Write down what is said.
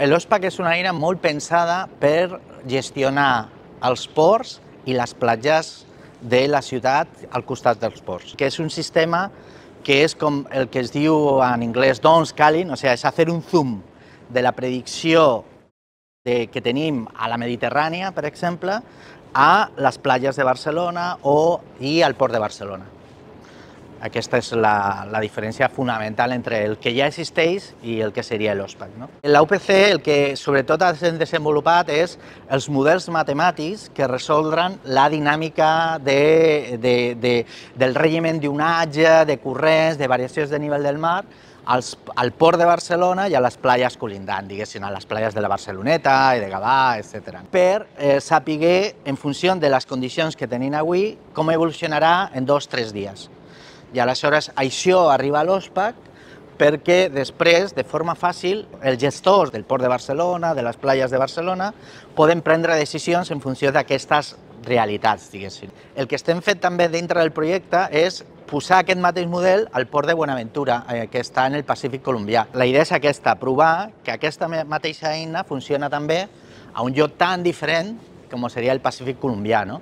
L'OSPAC és una eina molt pensada per gestionar els ports i les platges de la ciutat al costat dels ports, que és un sistema que és com el que es diu en anglès down scaling, o sigui, és fer un zoom de la predicció de, que tenim a la Mediterrània, per exemple, a les platges de Barcelona o, i al port de Barcelona. Aquesta és la, la diferència fonamental entre el que ja existeix i el que seria l'OSPAC. No? La UPC el que sobretot ha desenvolupat és els models matemàtics que resoldran la dinàmica de, de, de, del règim d'onatge, de corrents, de variacions de nivell del mar, als, al port de Barcelona i a les platges colindants, diguéssim, a les platges de la Barceloneta i de Gavà, etc. Per eh, saber, en funció de les condicions que tenim avui, com evolucionarà en dos o tres dies. I aleshores això arriba a l'OSPAC perquè després, de forma fàcil, els gestors del port de Barcelona, de les platges de Barcelona, poden prendre decisions en funció d'aquestes realitats, diguéssim. El que estem fent també dintre del projecte és posar aquest mateix model al port de Buenaventura, eh, que està en el Pacífic colombià. La idea és aquesta, provar que aquesta mateixa eina funciona també a un lloc tan diferent com seria el Pacífic colombià. No?